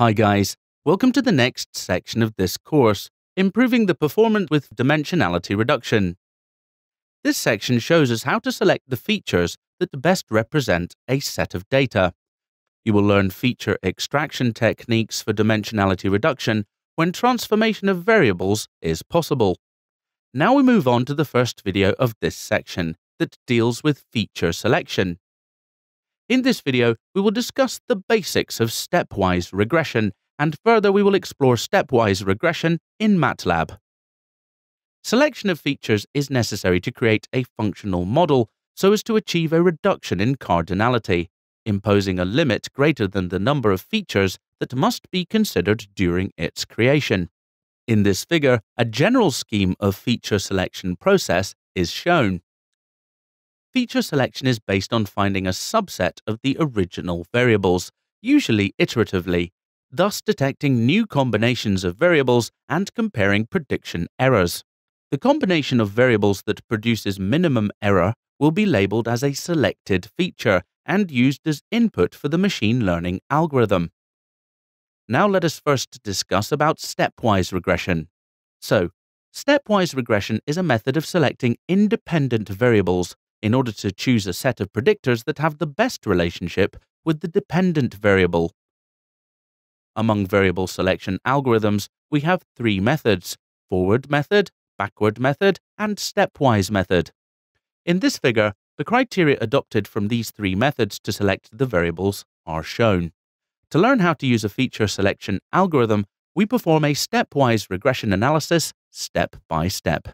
Hi guys, welcome to the next section of this course, Improving the Performance with Dimensionality Reduction. This section shows us how to select the features that best represent a set of data. You will learn feature extraction techniques for dimensionality reduction when transformation of variables is possible. Now we move on to the first video of this section that deals with feature selection. In this video, we will discuss the basics of stepwise regression, and further we will explore stepwise regression in MATLAB. Selection of features is necessary to create a functional model so as to achieve a reduction in cardinality, imposing a limit greater than the number of features that must be considered during its creation. In this figure, a general scheme of feature selection process is shown. Feature selection is based on finding a subset of the original variables, usually iteratively, thus detecting new combinations of variables and comparing prediction errors. The combination of variables that produces minimum error will be labeled as a selected feature and used as input for the machine learning algorithm. Now let us first discuss about stepwise regression. So, stepwise regression is a method of selecting independent variables in order to choose a set of predictors that have the best relationship with the dependent variable. Among variable selection algorithms, we have three methods forward method, backward method, and stepwise method. In this figure, the criteria adopted from these three methods to select the variables are shown. To learn how to use a feature selection algorithm, we perform a stepwise regression analysis step by step.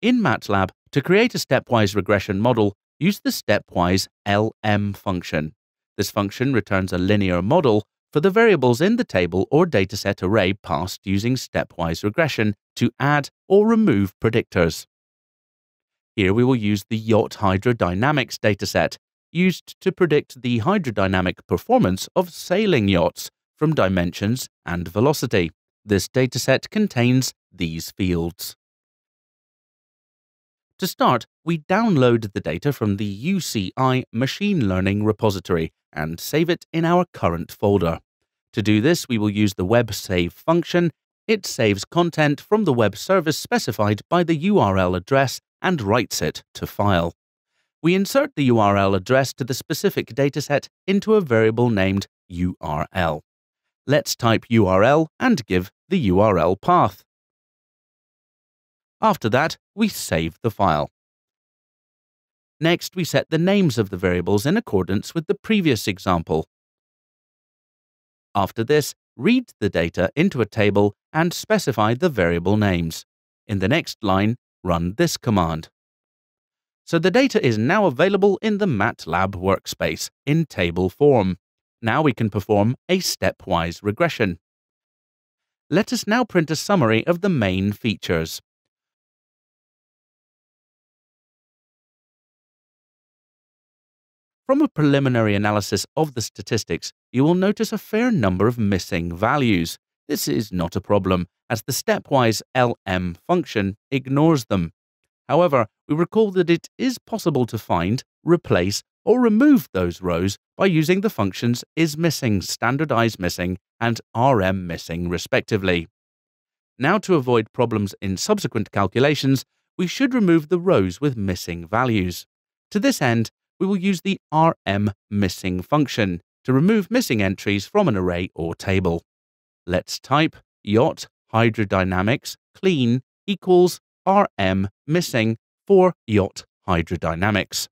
In MATLAB, to create a stepwise regression model, use the stepwise LM function. This function returns a linear model for the variables in the table or dataset array passed using stepwise regression to add or remove predictors. Here we will use the yacht hydrodynamics dataset, used to predict the hydrodynamic performance of sailing yachts from dimensions and velocity. This dataset contains these fields. To start, we download the data from the UCI machine learning repository and save it in our current folder. To do this, we will use the web save function. It saves content from the web service specified by the URL address and writes it to file. We insert the URL address to the specific dataset into a variable named URL. Let's type URL and give the URL path. After that, we save the file. Next, we set the names of the variables in accordance with the previous example. After this, read the data into a table and specify the variable names. In the next line, run this command. So the data is now available in the MATLAB workspace in table form. Now we can perform a stepwise regression. Let us now print a summary of the main features. From a preliminary analysis of the statistics, you will notice a fair number of missing values. This is not a problem, as the stepwise LM function ignores them. However, we recall that it is possible to find, replace, or remove those rows by using the functions isMissing, standardizeMissing, and rmmissing respectively. Now to avoid problems in subsequent calculations, we should remove the rows with missing values. To this end, we will use the rmmissing function to remove missing entries from an array or table. Let's type yacht hydrodynamics clean equals rm missing for yacht hydrodynamics.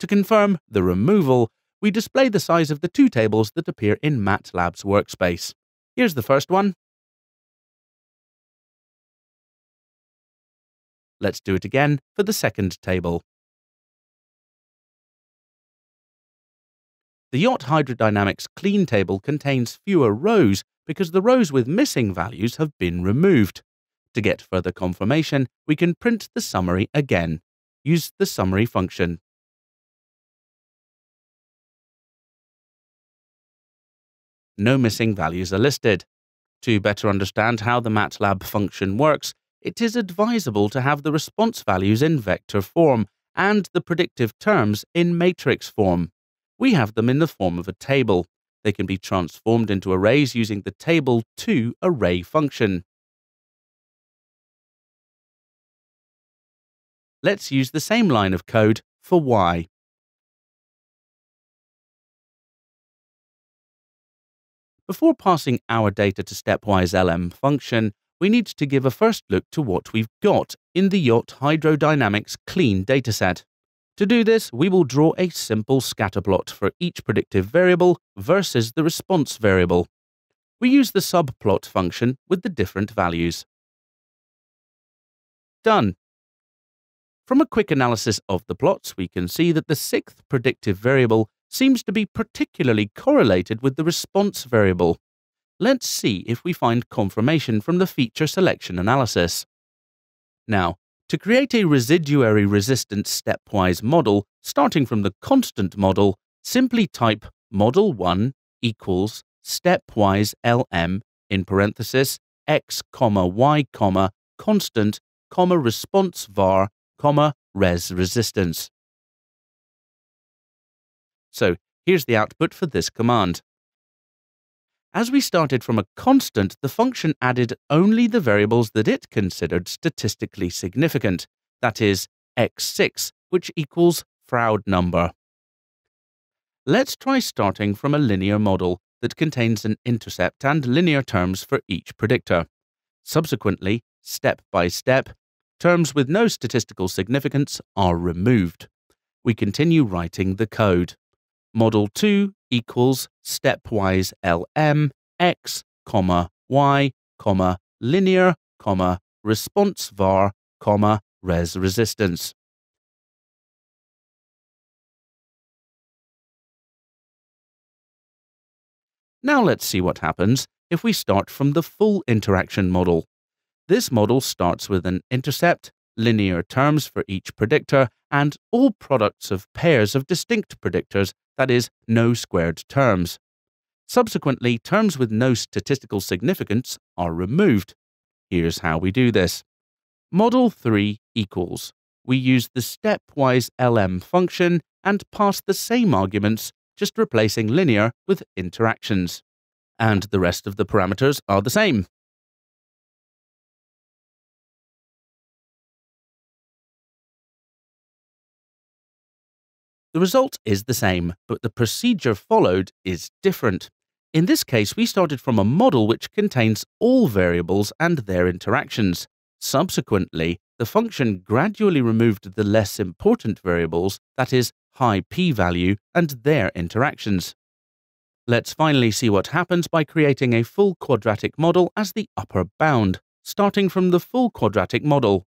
To confirm the removal, we display the size of the two tables that appear in MATLAB's workspace. Here's the first one, Let's do it again for the second table. The yacht hydrodynamics clean table contains fewer rows because the rows with missing values have been removed. To get further confirmation, we can print the summary again. Use the summary function. No missing values are listed. To better understand how the MATLAB function works, it is advisable to have the response values in vector form and the predictive terms in matrix form. we have them in the form of a table. They can be transformed into arrays using the table to array function. Let's use the same line of code for y. Before passing our data to stepwise LM function, we need to give a first look to what we've got in the yacht hydrodynamics clean dataset. To do this, we will draw a simple scatterplot for each predictive variable versus the response variable. We use the subplot function with the different values. Done. From a quick analysis of the plots, we can see that the sixth predictive variable seems to be particularly correlated with the response variable. Let's see if we find confirmation from the feature selection analysis. Now, to create a residuary resistance stepwise model starting from the constant model, simply type model1 equals stepwise lm in parenthesis x comma y comma constant comma response var comma res resistance. So here's the output for this command. As we started from a constant, the function added only the variables that it considered statistically significant, that is, x6, which equals Froude number. Let's try starting from a linear model that contains an intercept and linear terms for each predictor. Subsequently, step by step, terms with no statistical significance are removed. We continue writing the code. Model 2 equals stepwise lm x, comma, y, comma, linear, comma, response var, comma, res resistance. Now let's see what happens if we start from the full interaction model. This model starts with an intercept, linear terms for each predictor, and all products of pairs of distinct predictors, that is, no squared terms. Subsequently, terms with no statistical significance are removed. Here's how we do this. Model 3 equals. We use the stepwise LM function and pass the same arguments, just replacing linear with interactions. And the rest of the parameters are the same. The result is the same, but the procedure followed is different. In this case, we started from a model which contains all variables and their interactions. Subsequently, the function gradually removed the less important variables, that is, high p-value, and their interactions. Let's finally see what happens by creating a full quadratic model as the upper bound, starting from the full quadratic model.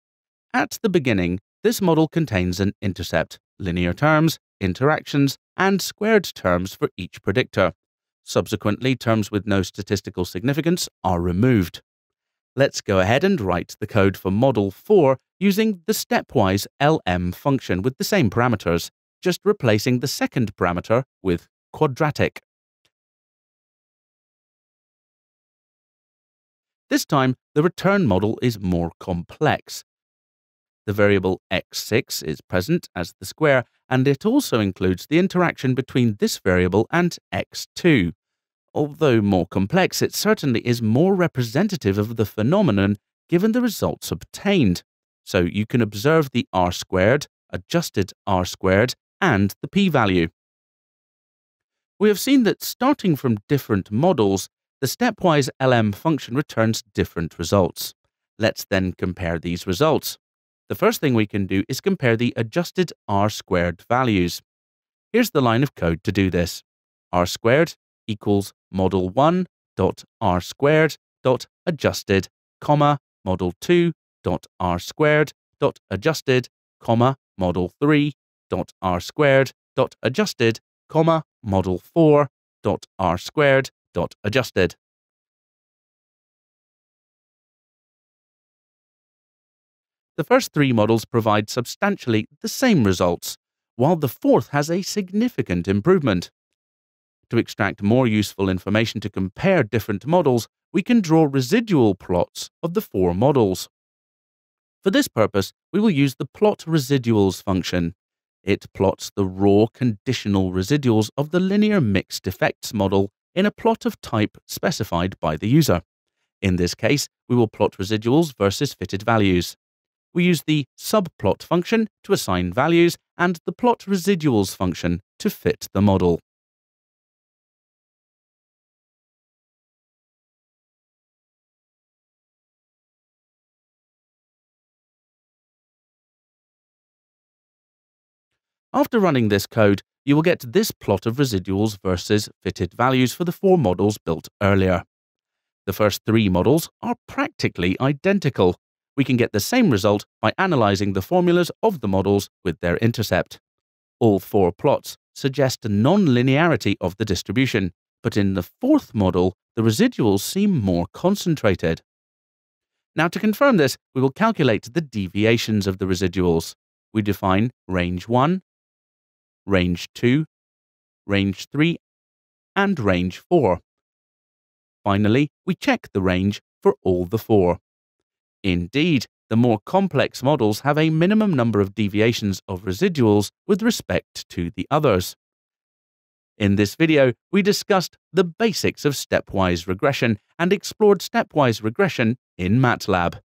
At the beginning, this model contains an intercept, linear terms, interactions, and squared terms for each predictor. Subsequently, terms with no statistical significance are removed. Let's go ahead and write the code for Model 4 using the stepwise LM function with the same parameters, just replacing the second parameter with quadratic. This time, the return model is more complex. The variable x6 is present as the square, and it also includes the interaction between this variable and x2. Although more complex, it certainly is more representative of the phenomenon given the results obtained. So you can observe the r squared, adjusted r squared, and the p-value. We have seen that starting from different models, the stepwise LM function returns different results. Let's then compare these results the first thing we can do is compare the adjusted r squared values. Here's the line of code to do this. r squared equals model 1 dot r squared dot adjusted, comma, model 2 dot r squared dot adjusted, comma, model 3 dot r squared dot adjusted, comma, model 4 dot r squared dot adjusted. The first three models provide substantially the same results, while the fourth has a significant improvement. To extract more useful information to compare different models, we can draw residual plots of the four models. For this purpose, we will use the plot residuals function. It plots the raw conditional residuals of the linear mixed effects model in a plot of type specified by the user. In this case, we will plot residuals versus fitted values. We use the subplot function to assign values and the plot residuals function to fit the model. After running this code, you will get this plot of residuals versus fitted values for the four models built earlier. The first three models are practically identical. We can get the same result by analysing the formulas of the models with their intercept. All four plots suggest a non-linearity of the distribution, but in the fourth model, the residuals seem more concentrated. Now to confirm this, we will calculate the deviations of the residuals. We define range 1, range 2, range 3, and range 4. Finally, we check the range for all the four. Indeed, the more complex models have a minimum number of deviations of residuals with respect to the others. In this video, we discussed the basics of stepwise regression and explored stepwise regression in MATLAB.